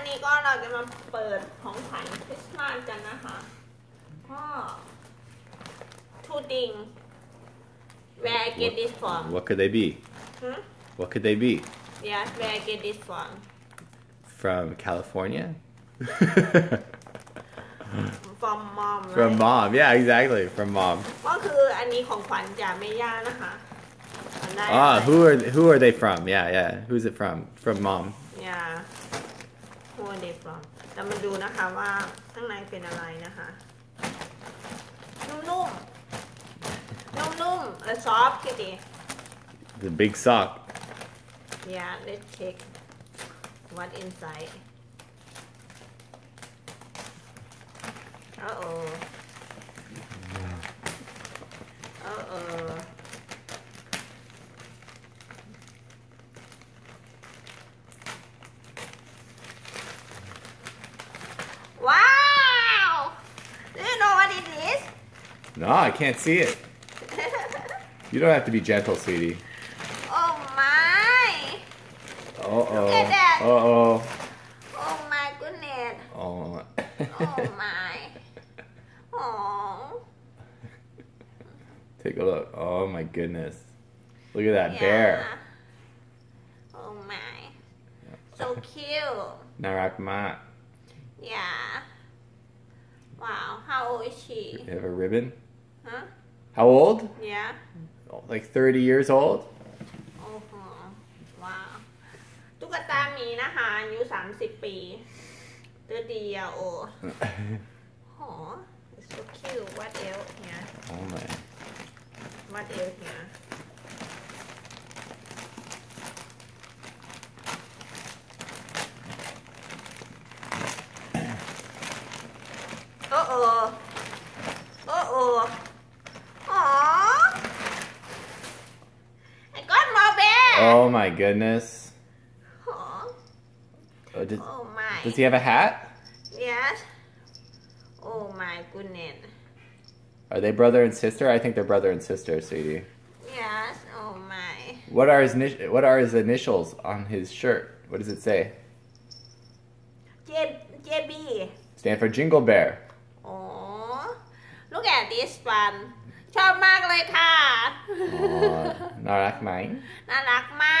วันนี้ก็เราจะมาเปิดของขวัญคริสต์มาสกันนะคะก็ทูดิง where I get this from What could they be? hmm? What could they be? yes where I get this from From California? from mom From right? mom. Yeah, exactly. From mom. ก็คืออันนี้ของขวัญจากแม่ย่านะคะได้ Ah, who are who are they from? Yeah, yeah. Who's it from? From mom. อ ย่า who are they from เรามาดูนะคะว่าข้างในเป็นอะไรนะคะ นุ่มๆ นุ่มๆและซอฟต์คิดดี The big sock. Yeah, let's check what inside. No, I can't see it. You don't have to be gentle, sweetie. oh my! Uh oh. Look at that. Uh oh. Oh my goodness! Oh. Oh my! Oh. Take a look. Oh my goodness. Look at that bear. Oh my. So cute. Narak Ma. Yeah. Wow. How old is she? You have a ribbon? Huh? How old? Yeah. Oh, Like 30 years old? โอ้โหว้าว ตุ๊กตาหมีนะคะอายุ30 ปีเตอร์ดีอะโอโห it's so cute what else here oh my. what else here Uh oh. Uh oh. Aww. I got more bear. Oh my goodness. Aw. Oh, does, Oh my. does he have a hat? Yes. Oh my goodness. Are they brother and sister? I think they're brother and sister, sweetie. Yes. Oh my. What are his what are his initials on his shirt? What does it say? J JB. Stand for Jingle Bear. this one ชอบมากเลยค่ะ น่ารักไหม น่ารักมาก